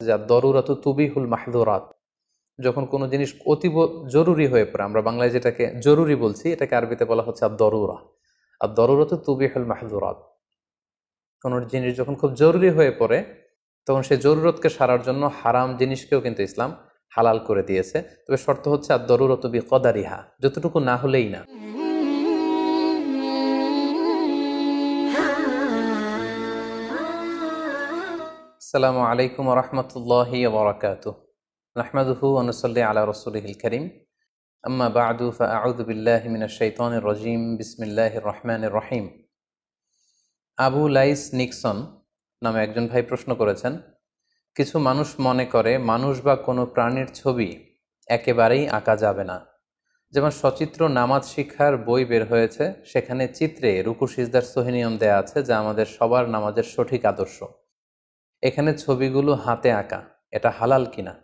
যা দরুরাত তুবিহুল মাহদুরাত। যখন কোনো জিনিস অতীব জরুরি হয়ে পড়ে, আমরা বাংলায় যেটাকে জরুরি বলছি, এটাকে আরবিতে বলা হচ্ছে আর দরুরা আর দরুরাত তুবিহুল মাহদুরাত। কোনো জিনিস যখন খুব জরুরি হয়ে পড়ে, তখন সেই জরুরতকে সারার জন্য হারাম জিনিসকেও কিন্তু ইসলাম হালাল করে দিয়েছে। তবে শর্ত হচ্ছে আর দরুরত বি কদারিহা যতটুকু না হলেই না। আসসালামু আলাইকুম রহমতুল্লাহি ওবরাকাতু নাহমাদুহু অনুসল্লি আলা রসুলহিল করিম। আম্মা বাদু, ফাআউযু বিল্লাহি মিনাশ শাইতানির রাজিম। বিসমিল্লাহির রহমানির রহিম। আবু লাইস নিক্সন নামে একজন ভাই প্রশ্ন করেছেন, কিছু মানুষ মনে করে মানুষ বা কোনো প্রাণীর ছবি একেবারেই আঁকা যাবে না। যেমন সচিত্র নামাজ শিক্ষার বই বের হয়েছে, সেখানে চিত্রে রুকু সিজদার সহিনিয়ম দেয়া আছে যা আমাদের সবার নামাজের সঠিক আদর্শ। এখানে ছবিগুলো হাতে আঁকা, এটা হালাল কিনা?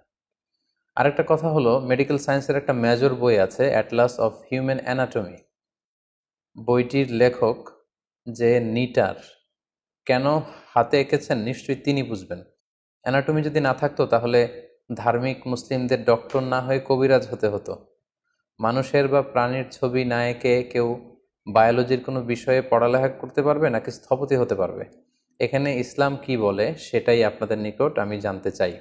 আরেকটা কথা হলো মেডিকেল সায়েন্সের একটা মেজর বই আছে অ্যাটলাস অফ হিউম্যান অ্যানাটমি বইটির লেখক যে নিটার, কেন হাতে এঁকেছেন নিশ্চয়ই তিনি বুঝবেন। অ্যানাটমি যদি না থাকতো, তাহলে ধার্মিক মুসলিমদের ডক্টর না হয়ে কবিরাজ হতে হতো। মানুষের বা প্রাণীর ছবি না এঁকে কেউ বায়োলজির কোনো বিষয়ে পড়ালেখা করতে পারবে নাকি স্থপতি হতে পারবে? এখানে ইসলাম কি বলে সেটাই আপনাদের নিকট আমি জানতে চাই।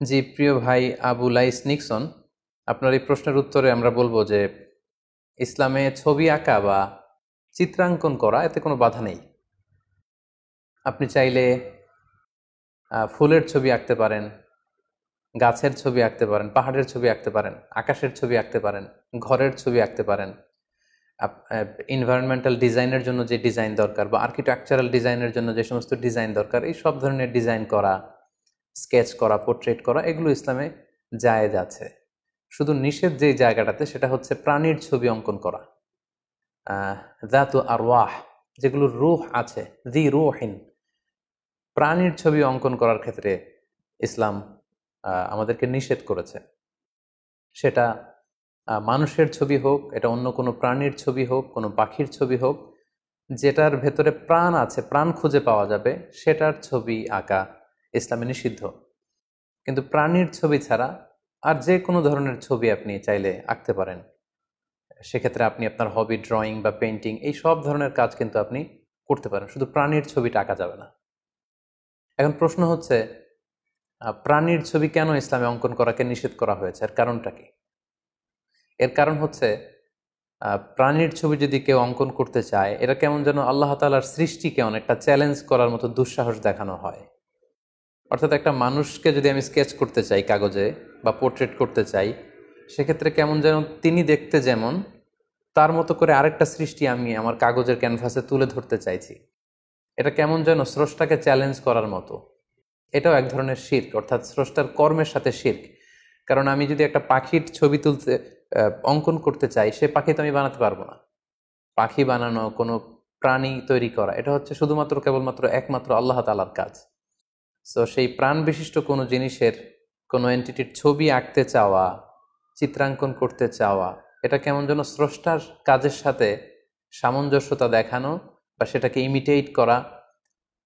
জি, প্রিয় ভাই আবু লাইস নিক্সন, আপনার এই প্রশ্নের উত্তরে আমরা বলব যে, ইসলামে ছবি আঁকা বা চিত্রাঙ্কন করা এতে কোনো বাধা নেই। আপনি চাইলে ফুলের ছবি আঁকতে পারেন, গাছের ছবি আঁকতে পারেন, পাহাড়ের ছবি আঁকতে পারেন, আকাশের ছবি আঁকতে পারেন, ঘরের ছবি আঁকতে পারেন। ইনভায়রনমেন্টাল ডিজাইনের জন্য যে ডিজাইন দরকার বা আর্কিটেকচারাল ডিজাইনের জন্য যে সমস্ত ডিজাইন দরকার, এই সব ধরনের ডিজাইন করা স্কেচ করা পোর্ট্রেট করা, এগুলো ইসলামে জায়েজ আছে। শুধু নিষেধ যেই জায়গাটাতে, সেটা হচ্ছে প্রাণীর ছবি অঙ্কন করা। দাতু আর ওয়াহ যেগুলো রুহ আছে দি রুহিন প্রাণীর ছবি অঙ্কন করার ক্ষেত্রে ইসলাম আমাদেরকে নিষেধ করেছে। সেটা মানুষের ছবি হোক, এটা অন্য কোনো প্রাণীর ছবি হোক, কোনো পাখির ছবি হোক, যেটার ভেতরে প্রাণ আছে, প্রাণ খুঁজে পাওয়া যাবে, সেটার ছবি আঁকা ইসলামে নিষিদ্ধ। কিন্তু প্রাণীর ছবি ছাড়া আর যে কোনো ধরনের ছবি আপনি চাইলে আঁকতে পারেন। সেক্ষেত্রে আপনি আপনার হবি ড্রয়িং বা পেন্টিং এই সব ধরনের কাজ কিন্তু আপনি করতে পারেন, শুধু প্রাণীর ছবিটা আঁকা যাবে না। এখন প্রশ্ন হচ্ছে প্রাণীর ছবি কেন ইসলামে অঙ্কন করাকে নিষেধ করা হয়েছে আর কারণটা কি? এর কারণ হচ্ছে প্রাণীর ছবি যদি কেউ অঙ্কন করতে চায় এটা কেমন যেন আল্লাহ তালার সৃষ্টিকে অনেকটা চ্যালেঞ্জ করার মতো দুঃসাহস দেখানো হয়। অর্থাৎ একটা মানুষকে যদি আমি স্কেচ করতে চাই কাগজে বা পোর্ট্রেট করতে চাই, সেক্ষেত্রে কেমন যেন তিনি দেখতে যেমন, তার মতো করে আরেকটা সৃষ্টি আমি আমার কাগজের ক্যানভাসে তুলে ধরতে চাইছি। এটা কেমন যেন স্রষ্টাকে চ্যালেঞ্জ করার মতো। এটাও এক ধরনের শির্ক, অর্থাৎ স্রষ্টার কর্মের সাথে শির্ক। কারণ আমি যদি একটা পাখির ছবি তুলতে অঙ্কন করতে চাই, সে পাখি তো আমি বানাতে পারব না। পাখি বানানো, কোনো প্রাণী তৈরি করা, এটা হচ্ছে শুধুমাত্র, কেবলমাত্র একমাত্র আল্লাহ তালার কাজ। সো সেই প্রাণ বিশিষ্ট কোনো জিনিসের, কোনো এন্টিটির ছবি আঁকতে চাওয়া, চিত্রাঙ্কন করতে চাওয়া, এটা কেমন যেন স্রষ্টার কাজের সাথে সামঞ্জস্যতা দেখানো বা সেটাকে ইমিটেট করা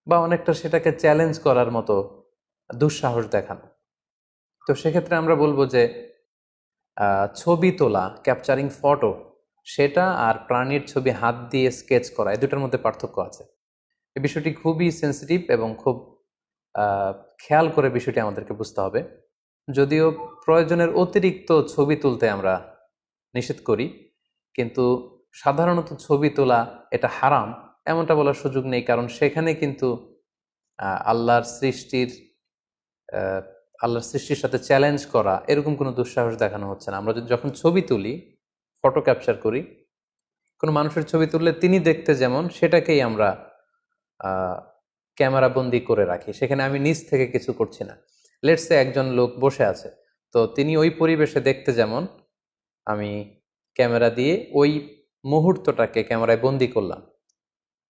বা অনেকটা সেটাকে চ্যালেঞ্জ করার মতো দুঃসাহস দেখানো। তো সেক্ষেত্রে আমরা বলব যে ছবি তোলা ক্যাপচারিং ফটো সেটা আর প্রাণীর ছবি হাত দিয়ে স্কেচ করা, এই দুটার মধ্যে পার্থক্য আছে। এই বিষয়টি খুবই সেন্সিটিভ এবং খুব খেয়াল করে বিষয়টি আমাদেরকে বুঝতে হবে। যদিও প্রয়োজনের অতিরিক্ত ছবি তুলতে আমরা নিষেধ করি, কিন্তু সাধারণত ছবি তোলা এটা হারাম, এমনটা বলার সুযোগ নেই, কারণ সেখানে কিন্তু আল্লাহর সৃষ্টির আল্লাহর সৃষ্টির সাথে চ্যালেঞ্জ করা, এরকম কোনো দুঃসাহস দেখানো হচ্ছে না। আমরা যখন ছবি তুলি ফটো ক্যাপচার করি, কোনো মানুষের ছবি তুললে তিনি দেখতে যেমন, সেটাকেই আমরা ক্যামেরা বন্দি করে রাখি। সেখানে আমি নিজ থেকে কিছু করছি না। লেটসে একজন লোক বসে আছে, তো তিনি ওই পরিবেশে দেখতে যেমন, আমি ক্যামেরা দিয়ে ওই মুহূর্তটাকে ক্যামেরায় বন্দি করলাম।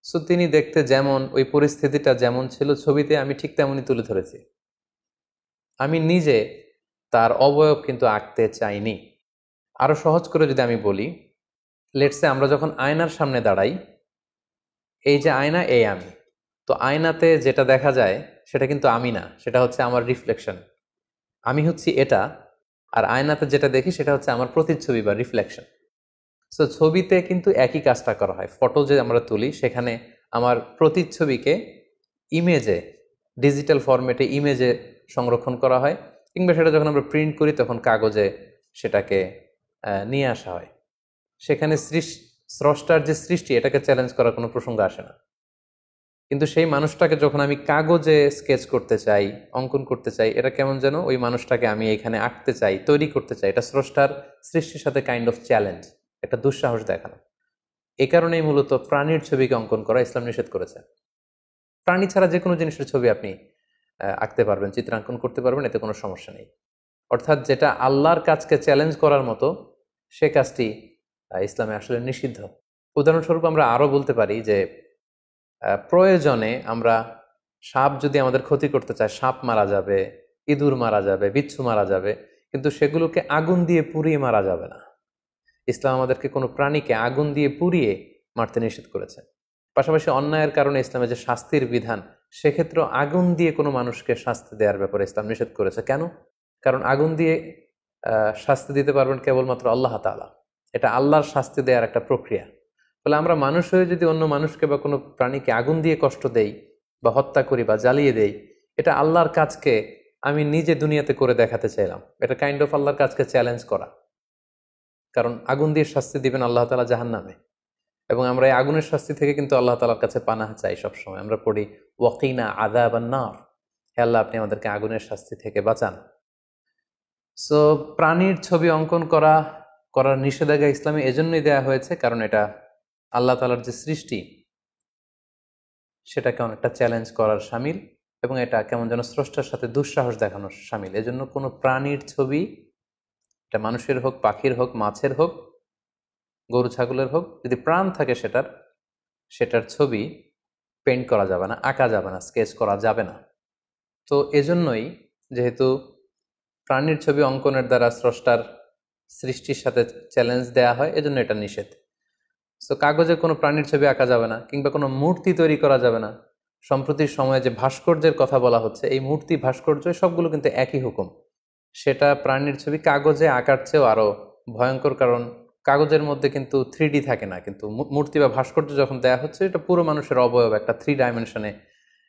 সো তিনি দেখতে যেমন, ওই পরিস্থিতিটা যেমন ছিল, ছবিতে আমি ঠিক তেমনই তুলে ধরেছি। আমি নিজে তার অবয়ব কিন্তু আঁকতে চাইনি। আরও সহজ করে যদি আমি বলি লেটসে আমরা যখন আয়নার সামনে দাঁড়াই, এই যে আয়না, এই আমি। তো আয়নাতে যেটা দেখা যায়, সেটা কিন্তু আমি না, সেটা হচ্ছে আমার রিফ্লেকশন আমি হচ্ছি এটা, আর আয়নাতে যেটা দেখি, সেটা হচ্ছে আমার প্রতিচ্ছবি বা রিফ্লেকশন সো ছবিতে কিন্তু একই কাজটা করা হয়। ফটো যে আমরা তুলি, সেখানে আমার প্রতিচ্ছবিকে ইমেজে ডিজিটাল ফরম্যাটে ইমেজে সংরক্ষণ করা হয়, কিংবা সেটা যখন আমরা প্রিন্ট করি, তখন কাগজে সেটাকে নিয়ে আসা হয়। সেখানে স্রষ্টার যে সৃষ্টি, এটাকে চ্যালেঞ্জ করার কোনো প্রসঙ্গ আসে না। কিন্তু সেই মানুষটাকে যখন আমি কাগজে স্কেচ করতে চাই, অঙ্কন করতে চাই, এটা কেমন যেন ওই মানুষটাকে আমি এখানে আঁকতে চাই, তৈরি করতে চাই। এটা স্রষ্টার সৃষ্টির সাথে কাইন্ড অফ চ্যালেঞ্জ একটা দুঃসাহস দেখানো। এই কারণেই মূলত প্রাণীর ছবিকে অঙ্কন করা ইসলাম নিষেধ করেছে। প্রাণী ছাড়া যে কোনো জিনিসের ছবি আপনি আঁকতে পারবেন, চিত্রাঙ্কন করতে পারবেন, এতে কোনো সমস্যা নেই। অর্থাৎ যেটা আল্লাহর কাজকে চ্যালেঞ্জ করার মতো, সে কাজটি ইসলামে আসলে নিষিদ্ধ। উদাহরণস্বরূপ আমরা আরও বলতে পারি যে প্রয়োজনে আমরা সাপ যদি আমাদের ক্ষতি করতে চায়, সাপ মারা যাবে, ইঁদুর মারা যাবে, বিচ্ছু মারা যাবে, কিন্তু সেগুলোকে আগুন দিয়ে পুড়িয়ে মারা যাবে না। ইসলাম আমাদেরকে কোনো প্রাণীকে আগুন দিয়ে পুড়িয়ে মারতে নিষেধ করেছে। পাশাপাশি অন্যায়ের কারণে ইসলামের যে শাস্তির বিধান সেক্ষেত্রে আগুন দিয়ে কোনো মানুষকে শাস্তি দেওয়ার ব্যাপারে ইসলাম নিষেধ করেছে। কেন? কারণ আগুন দিয়ে শাস্তি দিতে পারবেন কেবলমাত্র আল্লাহ তাআলা। এটা আল্লাহর শাস্তি দেওয়ার একটা প্রক্রিয়া। ফলে আমরা মানুষ হয়ে যদি অন্য মানুষকে বা কোনো প্রাণীকে আগুন দিয়ে কষ্ট দেই বা হত্যা করি বা জ্বালিয়ে দেই, এটা আল্লাহর কাজকে আমি নিজে দুনিয়াতে করে দেখাতে চাইলাম। এটা কাইন্ড অফ আল্লাহর কাজকে চ্যালেঞ্জ করা। কারণ আগুন দিয়ে শাস্তি দিবেন আল্লাহ তালা জাহান নামে এবং আমরা এই আগুনের শাস্তি থেকে কিন্তু আল্লাহ তালার কাছে পানাহ চাই সবসময়। আমরা পড়ি, ওয়াকিনা আদা বা নার। হে আল্লাহ, আপনি আমাদেরকে আগুনের শাস্তি থেকে বাঁচান। সো, প্রাণীর ছবি অঙ্কন করা, করার নিষেধাজ্ঞা ইসলামে এজন্যই দেয়া হয়েছে, কারণ এটা আল্লাহ তালার যে সৃষ্টি, সেটাকে অনেকটা চ্যালেঞ্জ করার সামিল এবং এটা কেমন যেন স্রষ্টার সাথে দুঃসাহস দেখানোর সামিল। এজন্য কোনো প্রাণীর ছবি, এটা মানুষের হোক, পাখির হোক, মাছের হোক গরু ছাগলের হোক, যদি প্রাণ থাকে সেটার সেটার ছবি পেন্ট করা যাবে না, আঁকা যাবে না স্কেচ করা যাবে না। তো এজন্যই যেহেতু প্রাণীর ছবি অঙ্কনের দ্বারা স্রষ্টার সৃষ্টির সাথে চ্যালেঞ্জ দেয়া হয়, এজন্য এটা নিষেধ। সো কাগজে কোনো প্রাণীর ছবি আঁকা যাবে না, কিংবা কোনো মূর্তি তৈরি করা যাবে না সম্প্রতির সময়ে যে ভাস্কর্যের কথা বলা হচ্ছে, এই মূর্তি, ভাস্কর্য সবগুলো কিন্তু একই হুকুম। সেটা প্রাণীর ছবি কাগজে আঁকার চেয়েও আরও ভয়ঙ্কর কারণ কাগজের মধ্যে কিন্তু থ্রি থাকে না, কিন্তু মূর্তি বা ভাস্কর্য যখন দেয়া হচ্ছে, এটা পুরো মানুষের অবয়ব, একটা থ্রি ডাইমেনশনে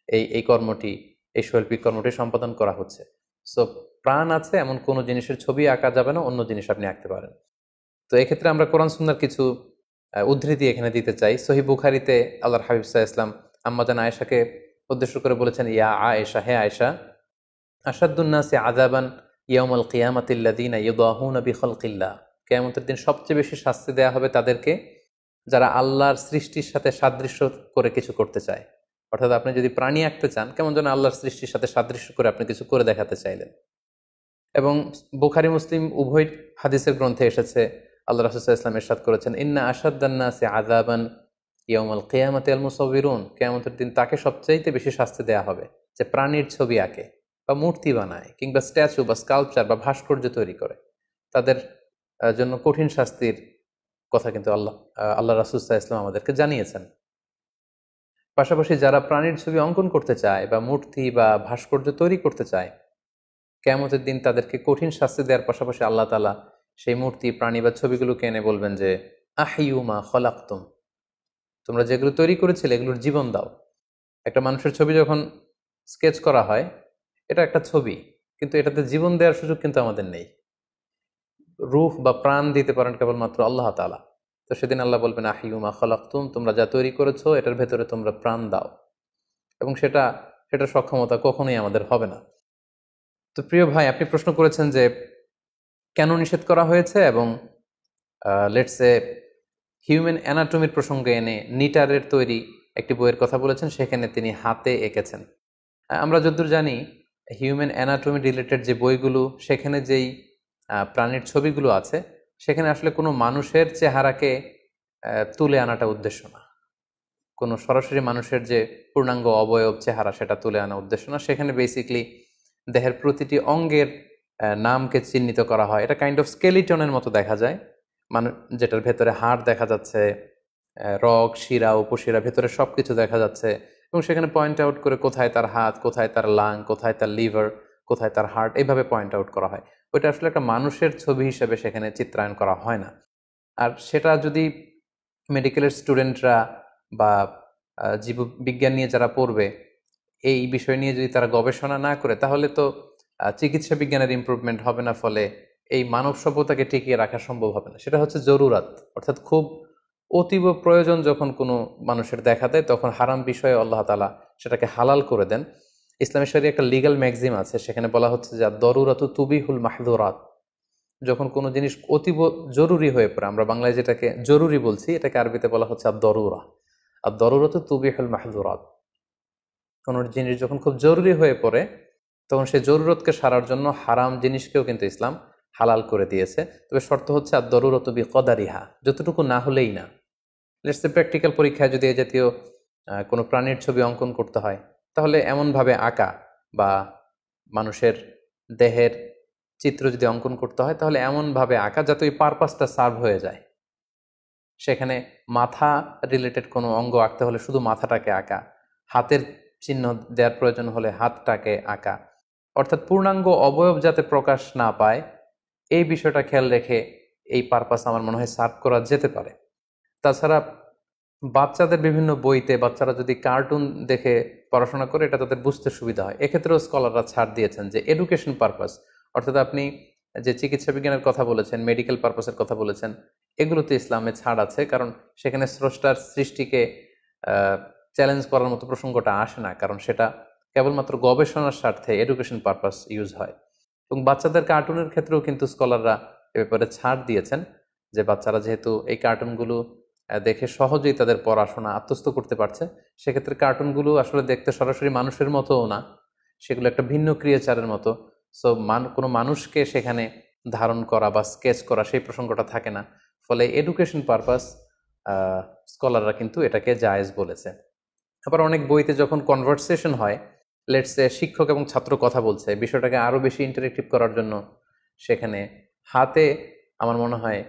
এই এই কর্মটি, এই শৈল্পিক কর্মটি সম্পাদন করা হচ্ছে। সো প্রাণ আছে, এমন কোনো জিনিসের ছবি আঁকা যাবে না, অন্য জিনিস আপনি আঁকতে পারেন। তো এক্ষেত্রে আমরা কোরআন সুন্দর কিছু উদ্ধৃতি এখানে দিতে চাই। সহি বুখারিতে আল্লাহর হাবিব সাহা ইসলাম আম্মাজান আয়েশাকে উদ্দেশ্য করে বলেছেন, ইয়া আয়েশা, হে আয়েশা আসাদুন্নাসে আজাবান ইয়ামুল কিয়ামাতিল্লাদিনা ইউদাহুনা বিখলকিল্লাহ। কেয়ামতের দিন সবচেয়ে বেশি শাস্তি দেওয়া হবে তাদেরকে যারা আল্লাহর সৃষ্টির সাথে সাদৃশ্য করে কিছু করতে চায়। অর্থাৎ আপনি যদি প্রাণী আঁকতে চান, কেমন যেন আল্লাহর সৃষ্টির সাথে সাদৃশ্য করে আপনি কিছু করে দেখাতে চাইলেন। এবং বুখারি, মুসলিম উভয় হাদিসের গ্রন্থে এসেছে, আল্লাহ রাসুল্লাহ ইসলাম এরশাদ করেছেন, ইন্না আসাদ্দান্না সে আজাবান ইয়ামাল কেয়ামতে আল মুসবিরুন কেয়ামতের দিন তাকে সবচাইতে বেশি শাস্তি দেওয়া হবে যে প্রাণীর ছবি আঁকে বা মূর্তি বানায় কিংবা স্ট্যাচু বা স্কাল্পচার বা ভাস্কর্য তৈরি করে। তাদের জন্য কঠিন শাস্তির কথা কিন্তু আল্লাহ আল্লাহ রাসুল্লাহ ইসলাম আমাদেরকে জানিয়েছেন। পাশাপাশি যারা প্রাণীর ছবি অঙ্কন করতে চায় বা মূর্তি বা ভাস্কর্য তৈরি করতে চায়, কেয়ামতের দিন তাদেরকে কঠিন শাস্তি দেওয়ার পাশাপাশি আল্লাহ তালা সেই মূর্তি, প্রাণী বা ছবিগুলোকে এনে বলবেন যে আহিউমা খলাক্তুম। তোমরা যেগুলো তৈরি করেছিলে এগুলোর জীবন দাও। একটা মানুষের ছবি যখন স্কেচ করা হয়, এটা একটা ছবি, কিন্তু এটাতে জীবন দেওয়ার সুযোগ কিন্তু আমাদের নেই। রূহ বা প্রাণ দিতে পারেন কেবলমাত্র আল্লাহ তালা তো সেদিন আল্লাহ বলবেন আহিউমা খলাক্তুম, তোমরা যা তৈরি করেছ, এটার ভেতরে তোমরা প্রাণ দাও। এবং সেটা, সেটার সক্ষমতা কখনোই আমাদের হবে না। তো প্রিয় ভাই, আপনি প্রশ্ন করেছেন যে, কেন নিষেধ করা হয়েছে? এবং লেটসে হিউম্যান অ্যানাটমির প্রসঙ্গে এনে নিটারের তৈরি একটি বইয়ের কথা বলেছেন, সেখানে তিনি হাতে এঁকেছেন। আমরা যতদূর জানি হিউম্যান অ্যানাটমি রিলেটেড যে বইগুলো, সেখানে যেই প্রাণীর ছবিগুলো আছে, সেখানে আসলে কোনো মানুষের চেহারাকে তুলে আনাটা উদ্দেশ্য না। কোনো সরাসরি মানুষের যে পূর্ণাঙ্গ অবয়ব চেহারা সেটা তুলে আনা উদ্দেশ্য না। সেখানে বেসিকলি দেহের প্রতিটি অঙ্গের নামকে চিহ্নিত করা হয়। এটা কাইন্ড অফ স্কেলিটনের মতো দেখা যায়। মানে যেটার ভেতরে হাড় দেখা যাচ্ছে রগ, শিরা, উপশিরা, ভেতরে সব কিছু দেখা যাচ্ছে এবং সেখানে পয়েন্ট আউট করে কোথায় তার হাত, কোথায় তার লাং কোথায় তার লিভার কোথায় তার হার্ট এইভাবে পয়েন্ট আউট করা হয়। ওইটা আসলে একটা মানুষের ছবি হিসেবে সেখানে চিত্রায়ন করা হয় না। আর সেটা যদি মেডিকেলের স্টুডেন্টরা বা আহ, জীববিজ্ঞান নিয়ে যারা পড়বে এই বিষয় নিয়ে যদি তারা গবেষণা না করে তাহলে তো চিকিৎসা বিজ্ঞানের ইমপ্রুভমেন্ট হবে না ফলে এই মানব সভ্যতাকে টিকিয়ে রাখা সম্ভব হবে না। সেটা হচ্ছে জরুরাত। অর্থাৎ খুব অতীব প্রয়োজন যখন কোনো মানুষের দেখা দেয় তখন হারাম বিষয়ে আল্লাহ তালা সেটাকে হালাল করে দেন। ইসলামের শরীরে একটা লিগ্যাল ম্যাগজিম আছে, সেখানে বলা হচ্ছে যে দরুরাত তুবিহুল মাহদুরাত। যখন কোনো জিনিস অতীব জরুরি হয়ে পড়ে, আমরা বাংলায় যেটাকে জরুরি বলছি, এটাকে আরবিতে বলা হচ্ছে আর দরুরা আর দরুরাত তুবিহুল মাহদুরাত। কোনো জিনিস যখন খুব জরুরি হয়ে পড়ে, তখন সেই জরুরতকে সারার জন্য হারাম জিনিসকেও কিন্তু ইসলাম হালাল করে দিয়েছে। তবে শর্ত হচ্ছে আর দরুরত বি কদারিহা যতটুকু না হলেই না। লেটসে প্র্যাকটিক্যাল পরীক্ষায় যদি এই জাতীয় কোনো প্রাণীর ছবি অঙ্কন করতে হয় তাহলে এমনভাবে আঁকা বা মানুষের দেহের চিত্র যদি অঙ্কন করতে হয়, তাহলে এমনভাবে আঁকা যাতে ওই পারপাসটা সার্ভ হয়ে যায়। সেখানে মাথা রিলেটেড কোনো অঙ্গ আঁকতে হলে শুধু মাথাটাকে আঁকা, হাতের চিহ্ন দেওয়ার প্রয়োজন হলে হাতটাকে আঁকা। অর্থাৎ পূর্ণাঙ্গ অবয়ব যাতে প্রকাশ না পায়, এই বিষয়টা খেয়াল রেখে এই পারপাস আমার মনে হয় সার্ভ করা যেতে পারে। তাছাড়া বাচ্চাদের বিভিন্ন বইতে বাচ্চারা যদি কার্টুন দেখে পড়াশোনা করে এটা তাদের বুঝতে সুবিধা হয়। এক্ষেত্রেও স্কলাররা ছাড় দিয়েছেন যে এডুকেশন পারপাস অর্থাৎ আপনি যে চিকিৎসা বিজ্ঞানের কথা বলেছেন মেডিকেল পারপাসের কথা বলেছেন, এগুলোতে ইসলামে ছাড় আছে, কারণ সেখানে স্রষ্টার সৃষ্টিকে চ্যালেঞ্জ করার মতো প্রসঙ্গটা আসে না, কারণ সেটা কেবলমাত্র গবেষণার স্বার্থে এডুকেশন পারপাস ইউজ হয়। এবং বাচ্চাদের কার্টুনের ক্ষেত্রেও কিন্তু স্কলাররা এ ব্যাপারে ছাড় দিয়েছেন, যে বাচ্চারা যেহেতু এই কার্টুনগুলো দেখে সহজেই তাদের পড়াশোনা আত্মস্থ করতে পারছে। সেক্ষেত্রে কার্টুনগুলো আসলে দেখতে সরাসরি মানুষের মতোও না। সেগুলো একটা ভিন্ন ক্রিয়েচারের মতো। সো মান, কোনো মানুষকে সেখানে ধারণ করা বা স্কেচ করা সেই প্রসঙ্গটা থাকে না। ফলে এডুকেশন পারপাস স্কলাররা কিন্তু এটাকে জায়েজ বলেছে। আবার অনেক বইতে যখন কনভারসেশন হয় লেটসে শিক্ষক এবং ছাত্র কথা বলছে, বিষয়টাকে আরও বেশি ইন্টারেক্টিভ করার জন্য সেখানে হাতে আমার মনে হয়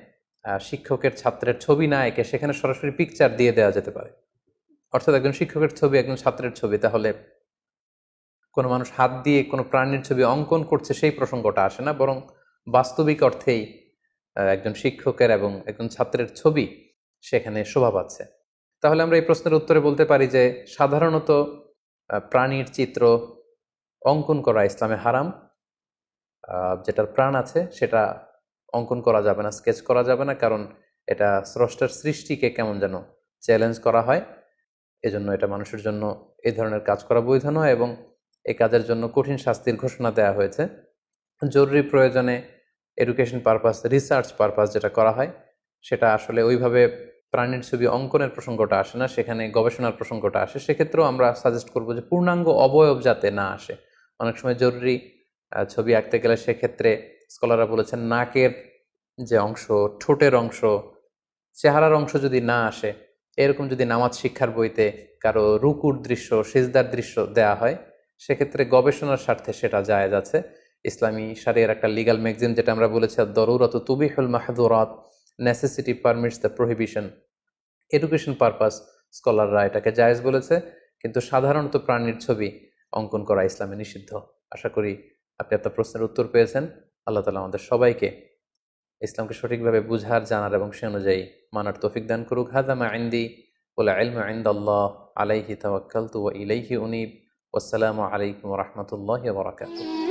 শিক্ষকের ছাত্রের ছবি না এঁকে সেখানে সরাসরি পিকচার দিয়ে দেওয়া যেতে পারে। অর্থাৎ একজন শিক্ষকের ছবি, একজন ছাত্রের ছবি, তাহলে কোনো মানুষ হাত দিয়ে কোনো প্রাণীর ছবি অঙ্কন করছে সেই প্রসঙ্গটা আসে না, বরং বাস্তবিক অর্থেই একজন শিক্ষকের এবং একজন ছাত্রের ছবি সেখানে শোভা পাচ্ছে। তাহলে আমরা এই প্রশ্নের উত্তরে বলতে পারি যে, সাধারণত প্রাণীর চিত্র অঙ্কন করা ইসলামে হারাম। যেটার প্রাণ আছে সেটা অঙ্কন করা যাবে না স্কেচ করা যাবে না, কারণ এটা স্রষ্টার সৃষ্টিকে কেমন যেন চ্যালেঞ্জ করা হয়। এজন্য এটা মানুষের জন্য এই ধরনের কাজ করা বৈধ নয় এবং এই কাজের জন্য কঠিন শাস্তির ঘোষণা দেওয়া হয়েছে। জরুরি প্রয়োজনে এডুকেশন পারপাস রিসার্চ পারপাস যেটা করা হয়, সেটা আসলে ওইভাবে প্রাণীর ছবি অঙ্কনের প্রসঙ্গটা আসে না, সেখানে গবেষণার প্রসঙ্গটা আসে। সেক্ষেত্রেও আমরা সাজেস্ট করব যে পূর্ণাঙ্গ অবয়ব যাতে না আসে। অনেক সময় জরুরি ছবি আঁকতে গেলে সেক্ষেত্রে স্কলাররা বলেছেন, নাকের যে অংশ, ঠোঁটের অংশ, চেহারার অংশ যদি না আসে, এরকম যদি নামাজ শিক্ষার বইতে কারও রুকুর দৃশ্য, সিজদার দৃশ্য দেয়া হয়, সেক্ষেত্রে গবেষণার স্বার্থে সেটা জায়েজ আছে। ইসলামী সারিয়ার একটা লিগাল ম্যাগজিন যেটা আমরা বলেছি দরুরত তুবিহুল মাহদুরাত necessity permits the prohibition education purpose স্কলাররা এটাকে জায়েজ বলেছে, কিন্তু সাধারণত প্রাণীর ছবি অঙ্কন করা ইসলামে নিষিদ্ধ। আশা করি আপনি আপনার প্রশ্নের উত্তর পেয়েছেন। আল্লাহ তালা আমাদের সবাইকে ইসলামকে সঠিকভাবে বুঝার, জানার এবং সে অনুযায়ী মানার তৌফিক দান করুক। হাজামা আইন্দি ওলা আলমা আইন্দ আল্লাহ আলাইহি তাওয়াক্কালতু ওয়া ইলাইহি উনিব। ওয়াসসালামু আলাইকুম রহমতুল্লাহ বারাকাতুহু।